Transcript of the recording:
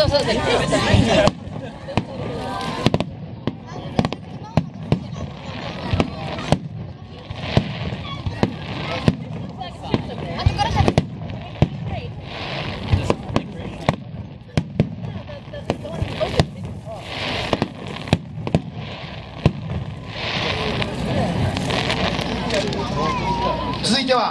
そうそう。続いては